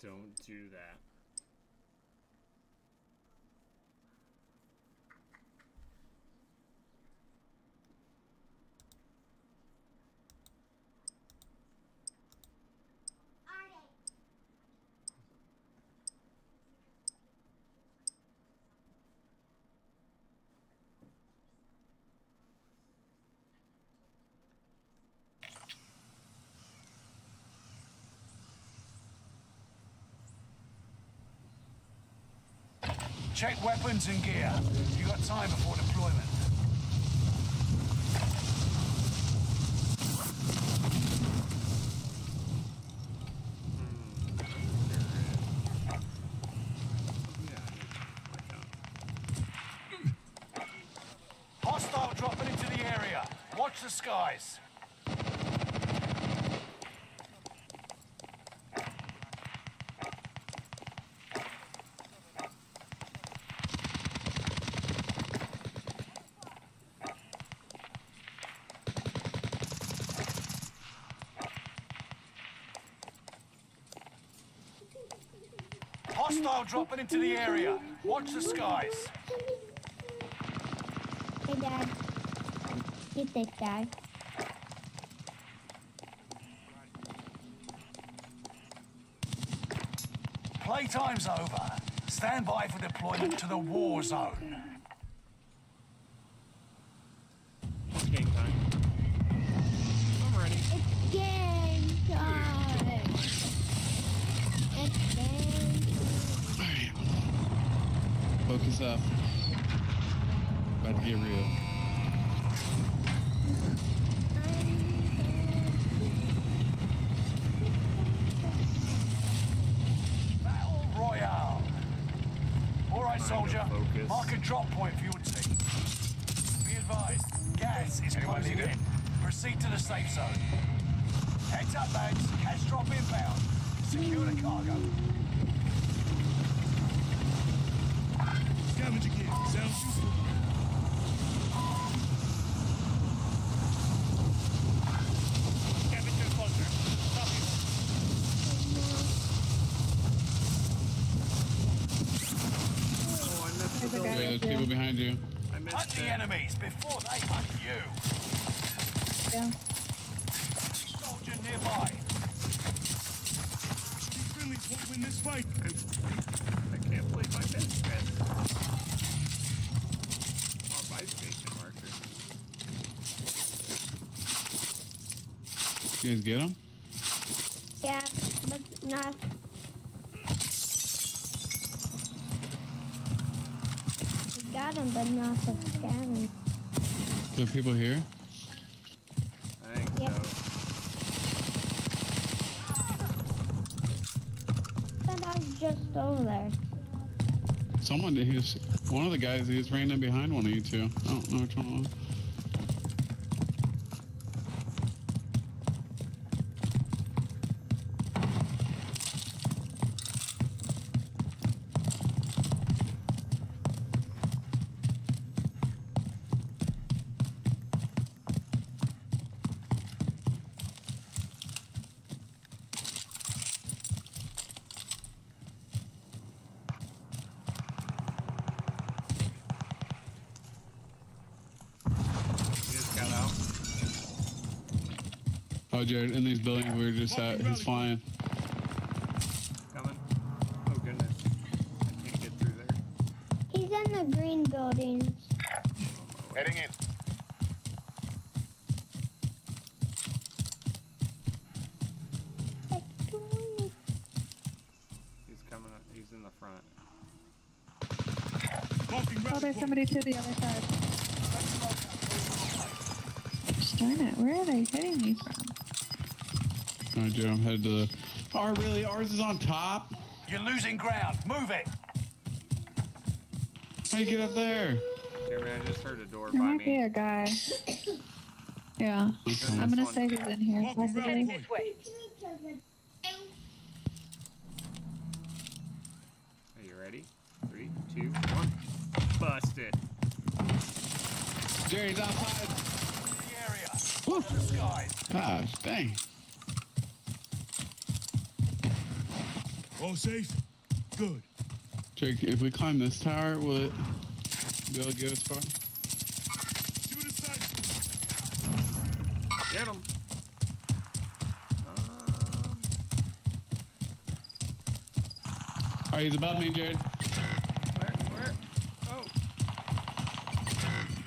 Don't do that. Check weapons and gear. You got time before deployment. Hostile dropping into the area. Watch the skies. Hostile dropping into the area. Watch the skies. Hey, Dad. Get this guy. Playtime's over. Stand by for deployment to the war zone. It's game time. I'm ready. It's game time. It's game Focus up. About to get real. Battle Royale. All right, soldier. focus. Mark a drop point for your team. Be advised, gas is closing in. Proceed to the safe zone. Heads up, lads. Cash drop inbound. Secure the cargo. Scavenger gear. Sounds useful. Scavenger closer. Copy. Oh, I missed the Wait, building. There's people behind you. I Hunt the it. enemies before they hunt you. Yeah. Soldier nearby. These friendlies won't win this fight. I can't believe I missed it. Buy station marker. You guys get them? Yeah, but not. We got him, but not the scanning. There are people here? I think Yep. so. That I was just over there. Someone, he was, one of the guys, he was ran in behind one of you two. I don't know which one buildings we were he's uh, flying. Coming. Oh, goodness. I can't get through there. He's in the green buildings. Heading in. He's coming up. He's in the front. Oh, there's somebody to the other side. Darn it, where are they hitting me from? All right, Jared, I'm headed to the. Oh, really? Ours is on top? You're losing ground. Move it. How you get up there? Jeremy, I just heard a door There by might be a guy. Yeah. Okay. I'm gonna say he's in here. Marking rally possibly. point. Are you ready? Three, two, one. Busted. Jared's outside. The area. Woo. Watch the skies. Gosh, dang. All safe? Good. Jake, if we climb this tower, will it be able to get us far? Shoot aside. Get him. Um. Alright, he's above me, Jared. Where? Where? Oh.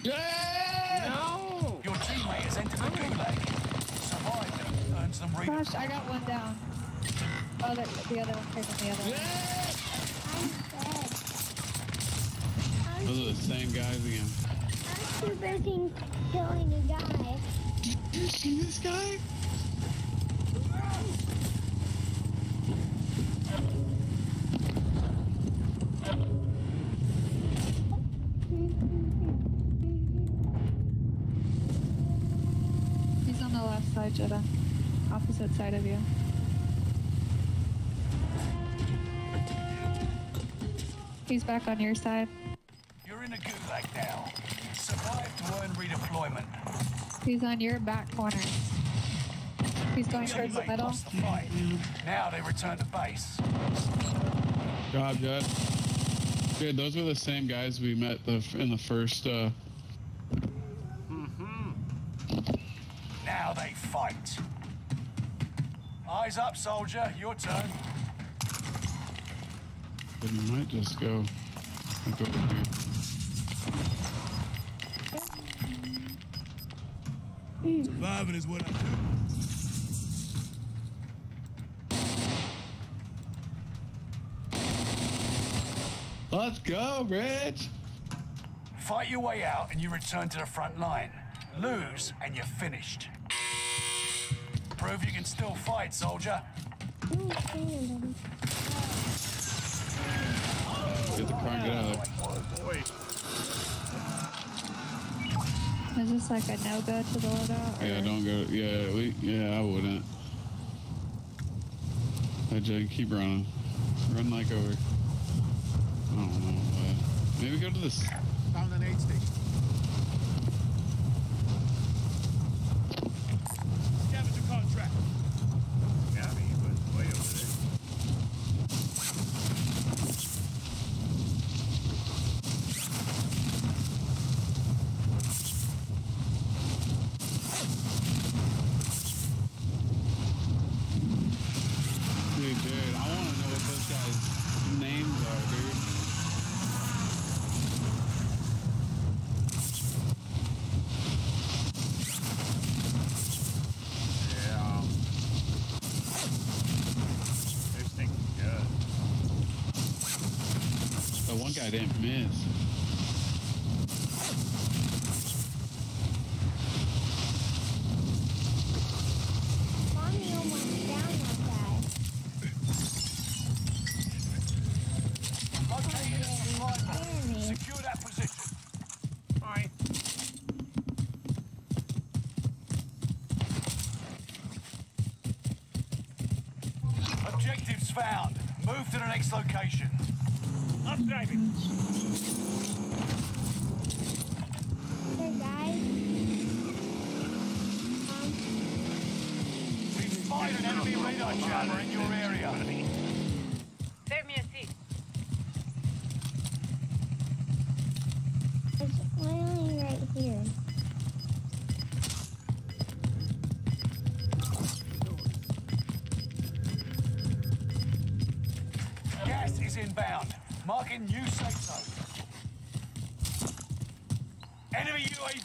Yeah! No! Your teammate has entered the gulag. Surviving earns them re- Gosh, I got one down. Oh, the, the other one taking the other one. I'm dead. Those are the same guys again. I'm too busy killing a guy. Did You see this guy? He's on the left side, Jetta. Opposite side of you. He's back on your side. You're in a gulag now. Survive to earn redeployment. He's on your back corner. He's going Your towards the teammate middle. lost the fight. Now they return to base. Good job, Jed. Dude, those were the same guys we met the, in the first, uh, Now they fight. Eyes up, soldier. Your turn. Then we might just go, like over here. Surviving is what I do. Let's go, Rich! Fight your way out and you return to the front line. Lose and you're finished. Prove you can still fight, soldier. Ooh, damn. Get the car and get out of there. Is this like a no go to the loadout? Yeah, or- don't go. Yeah, we. Yeah, I wouldn't. Hey, Jay, keep running. Run like over. I don't know. Uh, maybe go to this. Found an aid station. Scavenger contract. Got me, but way over there. Dude, dude, I want to know what those guys' names are, dude. Yeah. They're stinking good. That one guy didn't miss. Mommy almost down that guy. Located a supply box. Damn it. Secure that position. Bye. Objectives found. Move to the next location. I'm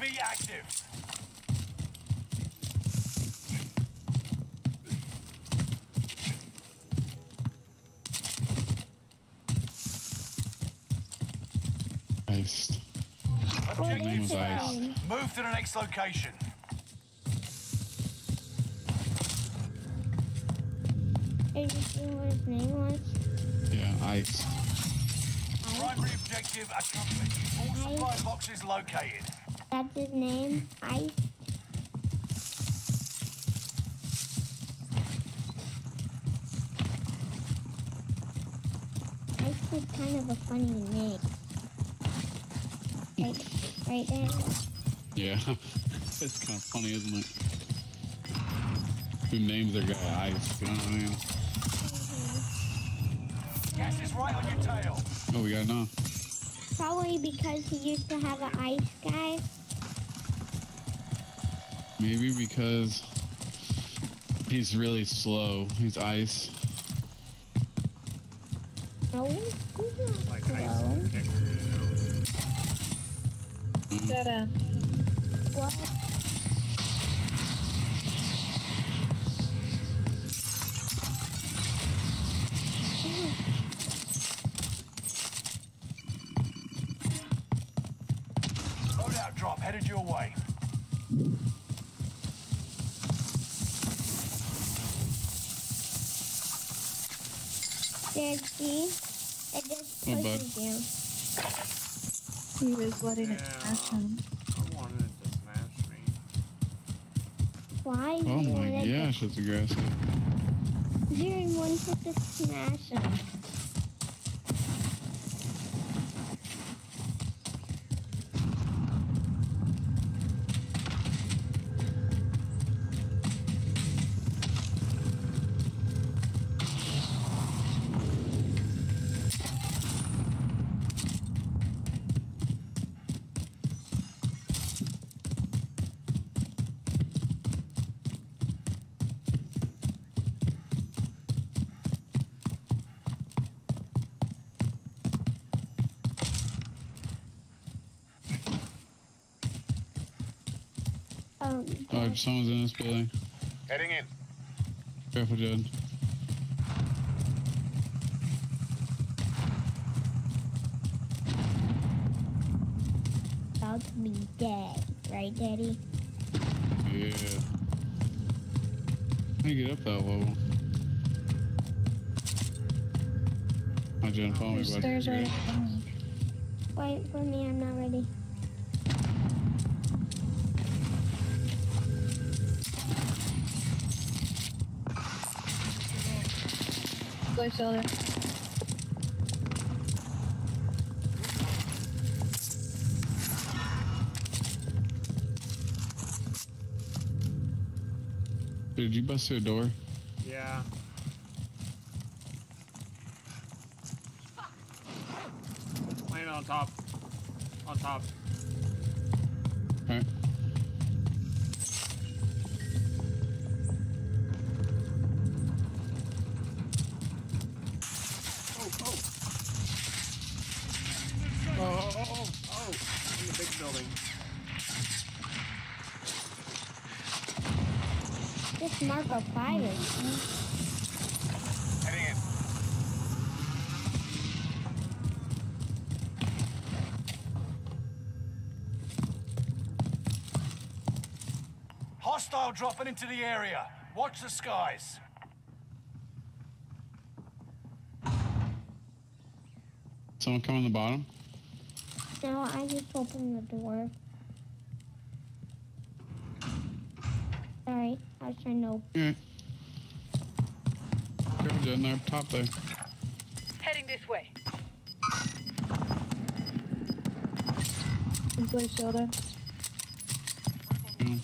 UAV active. Nice. Objectives found. Move to the next location. Did you see what his name was? Yeah, ice. Primary objective accomplished. All supply boxes located. That's his name. Ice. Ice is kind of a funny name. Right, right there. Yeah. it's kind of funny, isn't it? Who names their guy Ice? You know what I mean? Mm-hmm. Gas is right on your tail. Oh, we got none. Probably because he used to have an ice guy. Maybe because he's really slow. He's ice. No, he's not Like slow. ice picker, you He was letting it Yeah. smash him. I wanted to smash me. Why? Oh my want it to- gosh, that's aggressive. You're one to smash him. Oh, someone's in this building. Heading in. Careful, Jed. about to be dead, right, Daddy? Yeah. How you get up that level? Oh, Jen, follow me, There's bud. stairs right good. in front of me. Wait for me, Go shoulder. Did you bust through a door? Hostile dropping into the area. Watch the skies. Someone come on the bottom? No, I just opened the door. Sorry, I was trying to open. Yeah. Careful, Jed, they're up top there. Heading this way. Go shoulder. Yeah. Are you on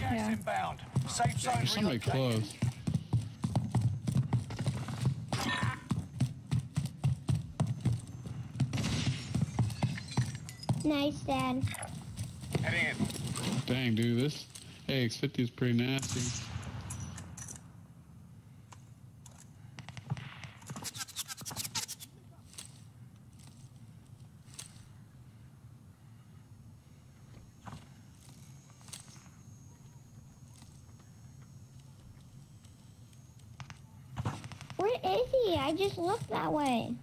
Yeah. inbound. Safe zone There's somebody relocated. close. Nice, Dad. Heading in. Dang, dude, this AX50 is pretty nasty. Where is he? I just looked that way.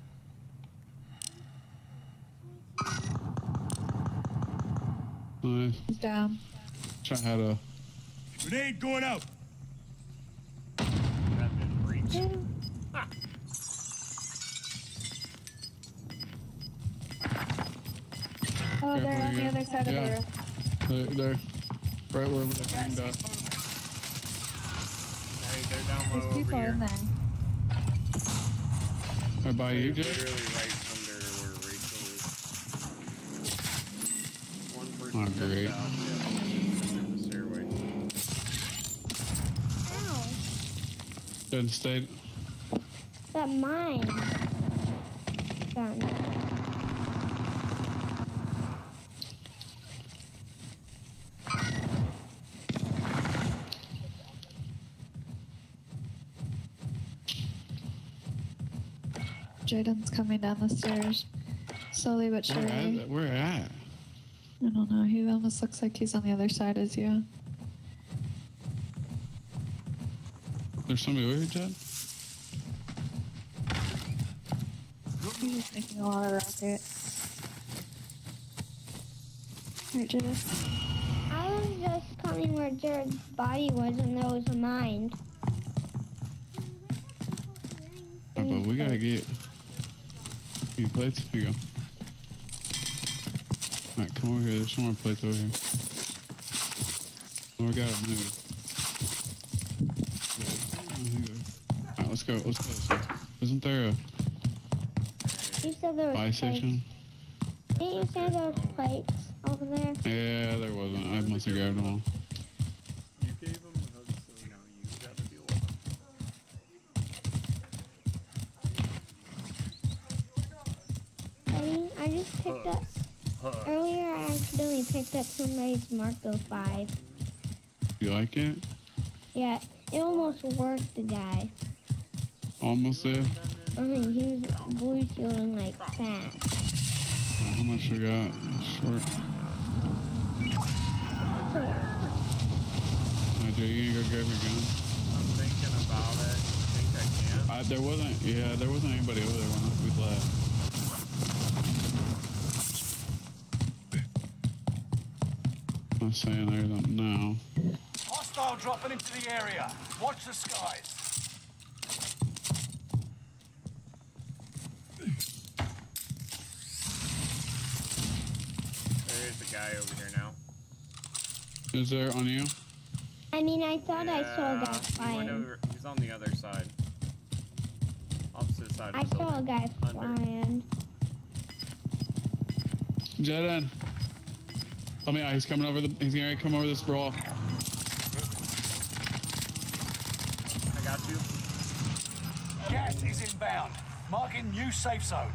Nice. He's down. Try how to. Grenade going out. That didn't. Oh, they're on the other side yeah. of the roof. There, there. Right where the green dot. Hey, they're down low There's people in there. Right by you, They're right under where Rachel is. One person Oh, great. out. Yeah, under the stairway. Ow. Jed, stay. that mine? Gun. Jaden's coming down the stairs. Slowly but surely. Where surely. at? Where at? I don't know. He almost looks like he's on the other side as you. There's somebody over here, Jed? He's making a lot of rocket. Alright, Jaden. I was just coming where Jared's body was and there was a mine. Oh, but we gotta get. Get plates? Here you go. Alright, come over here. There's some more plates over here. Oh, we gotta move. Alright, let's go. Let's go. Isn't there a You said there was buy station? Didn't you say there was plates over there? Yeah, there wasn't. I must have grabbed them all. Accidentally pickked up somebody's Marco 5. You like it? Yeah, it almost worked, the guy. Almost there. I mean, he was blue shielding like fast. How much we got? Short. Alright, Joe, you gonna go grab your gun? I'm thinking about it. I think I can. Uh, there wasn't, yeah, there wasn't anybody over there when we left. I'm saying there isn't now. Hostile dropping into the area. Watch the skies. There is a guy over here now. Is there on you? I mean, I thought I saw a guy Yeah, he went flying. over- He's on the other side. Opposite side I of the saw a building. guy Under. flying. Jaden. Tell me, he's coming over the, he's gonna come over this brawl. I got you. Gas is inbound. Marking new safe zone.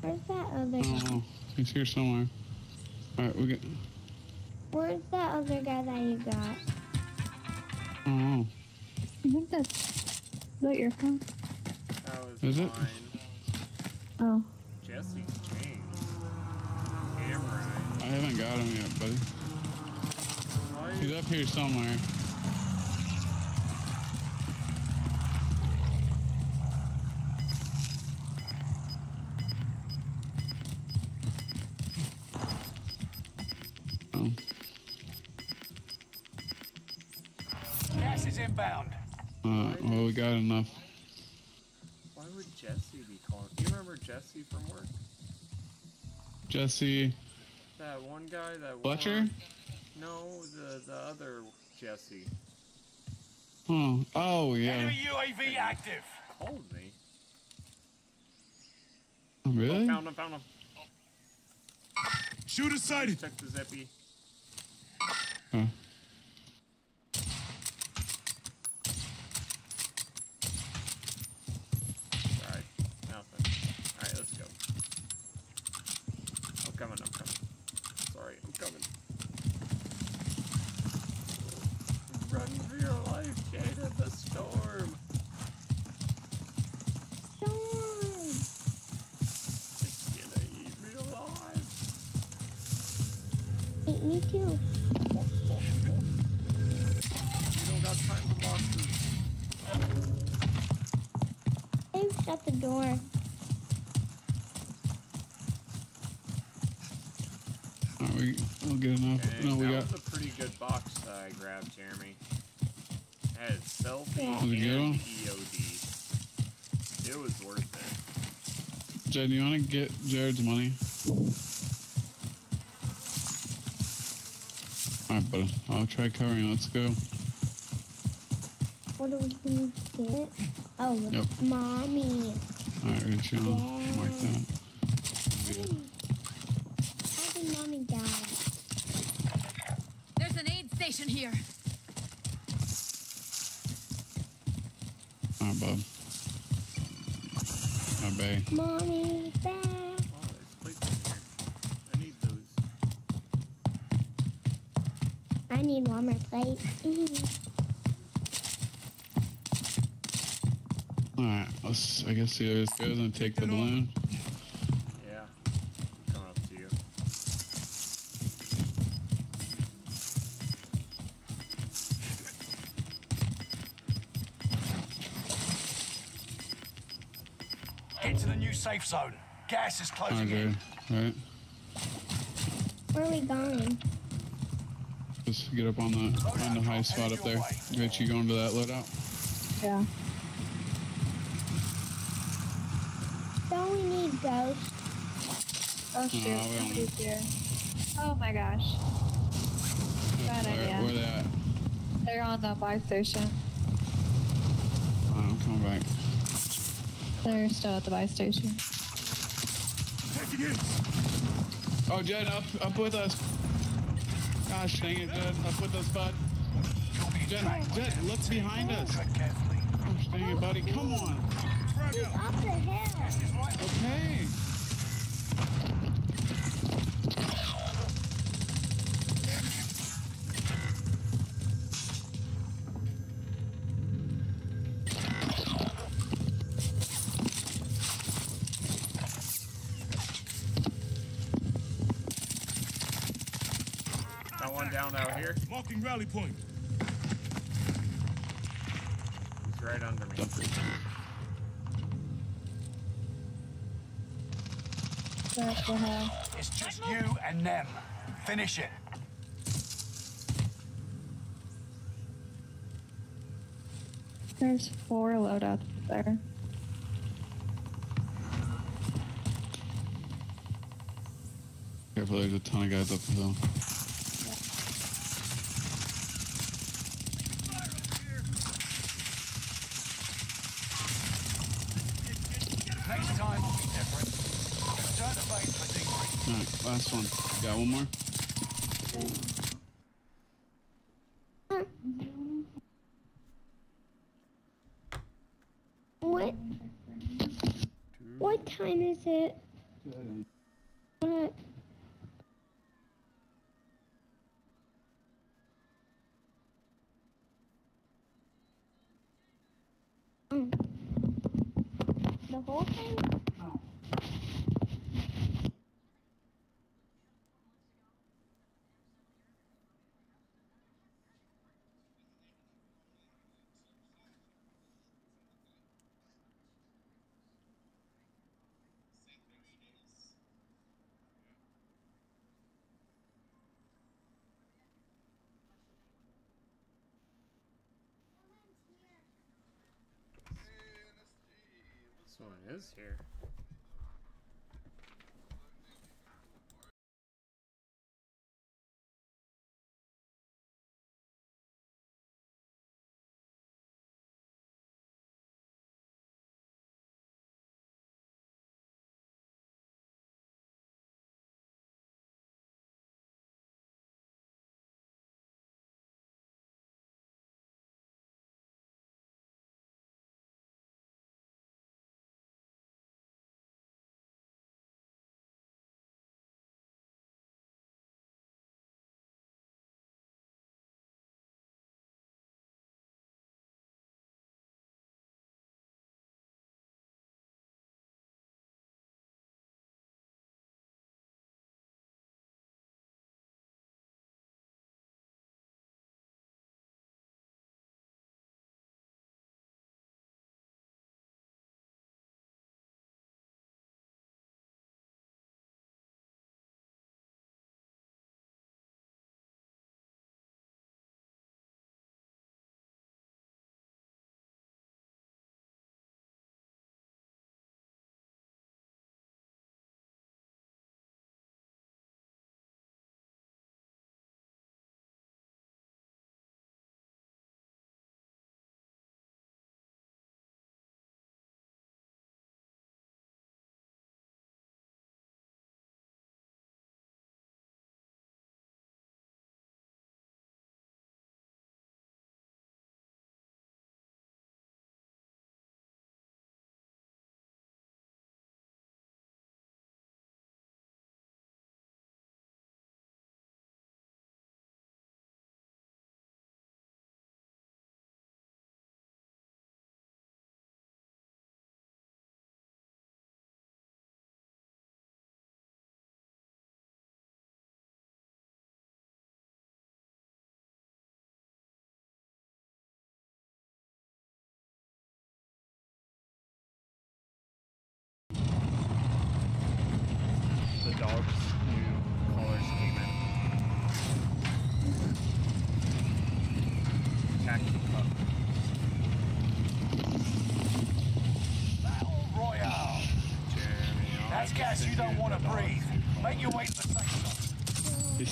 Where's that other guy? Oh, he's here somewhere. Alright, we get, Where's that other guy that you got? oh, I think that's. Is that your phone? That was Is it? mine. Oh. Haven't got him yet, buddy. He's up here somewhere. Oh, Gas is inbound. uh, well, we got enough. Why would Jesse be calling? Do you remember Jesse from work? Jesse, That one guy that Fletcher? won- No, the the other Jesse Oh, oh yeah. Enemy UAV active. called me. Oh, really? Oh, found him, found him. Shooter sighted. Check the zippy. Oh. Alright, nothing. Alright, let's go. I'm coming, I'm coming. Sorry, I'm coming. Run for your life, Jada, the storm! Storm! It's gonna eat me alive! Eat me too. You don't got time for boxes. They've shut the door. Alright, we, we'll get enough. Dang, No, we that got. was a pretty good box that I grabbed, Jeremy. It had selfie Yeah. It and one? EOD. It was worth it. Jed, you want to get Jared's money? I'll try covering. Let's go. What are we gonna get? Oh, Yep. mommy. Alright, reach out. Yeah. Like that. How did mommy die? There's an aid station here. my bay. Mommy, back. Oh, there's plates in here. I need those. I need one more plate. Mhm. Alright, let's I guess see how this goes and take the balloon. Yeah. Coming up to you. Get to the new safe zone. Gas is closing Okay, in. right. Where are we going? Just get up on the on the high spot up there. Get you going to that loadout. Yeah. Don't we need ghosts? Oh shoot, we don't- here. Oh my gosh. Bad where, idea. where they at? They're on the buy station. Oh, I'm coming back. They're still at the buy station. Taking in. Oh, Jed, up up with us. Gosh dang it, Jed, up with us, bud. You'll be Jed, tracked. Jed, look behind us. Gosh dang it, buddy. Come on. Hill. Okay. Rally point. He's right under me. That's the. It's just you and them. Finish it. There's four loadouts there. Careful, there's a ton of guys up the hill. Next time will be different. Return to base for debrief. Alright, last one. Got one more? What? What time is it? What? Mm. The whole thing? One is here.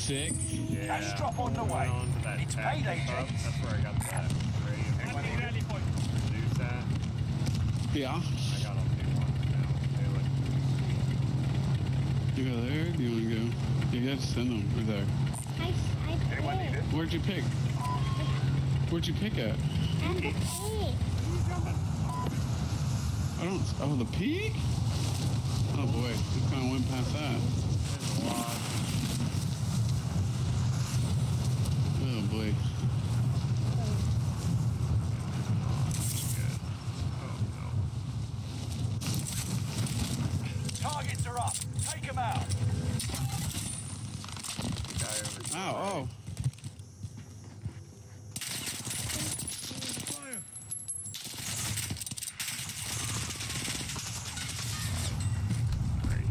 Sick. Yeah. Cash drop on the way. on to that It's payday, pup. James. That's where I got that ray of Enemy rally point. Produce that. Yeah. I got all two ones now. They look You go there? Do you want to go? You got to send them. Or there. I, I Anyone need it? Where'd you pick? Where'd you pick at? At the pig. I don't. Oh, the peak? Oh boy, we kind of went past that. there's a lot. Oh boy. Good. Oh Targets are up. Take them out. no. Guy over to the Ow! right. Oh. Fire. Great.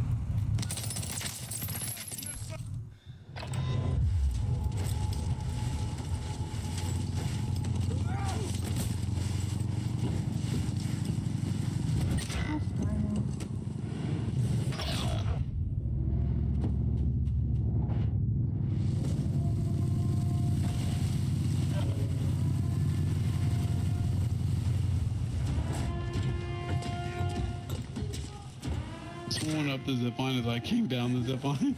Someone up the zip line as I came down the zip line.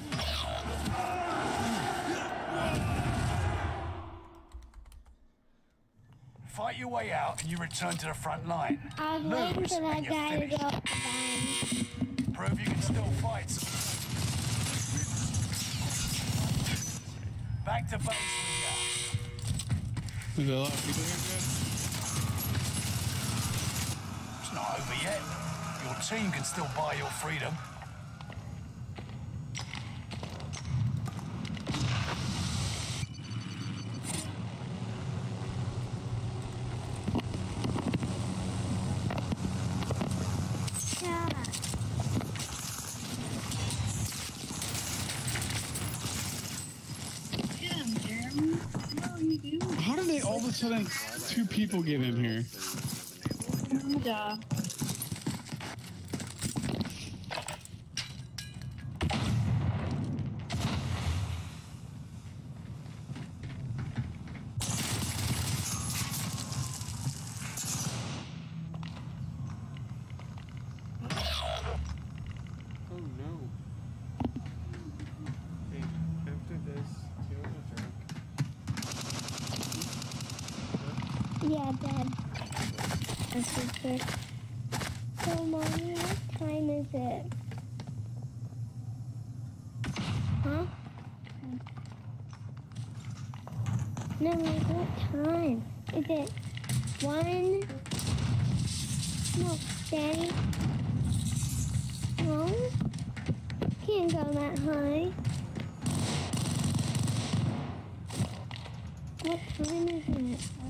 Fight your way out and you return to the front line. I was waiting Lose for that and you're guy to finished. go up the vine. Prove you can still fight. Back to base we go. Is there a lot of people here, Jed? It's not over yet. Your team can still buy your freedom. Yeah. Damn, Jeremy. What are you doing? How did they all of a sudden two people get in here? Good job. Oh no. Hey, after this, do you want a drink? Yeah, Dad. That's okay. So, Mommy, what time is it? Huh? No, like, what time? Is it one? No, Daddy. No? Can't go that high. What time is it? Dad.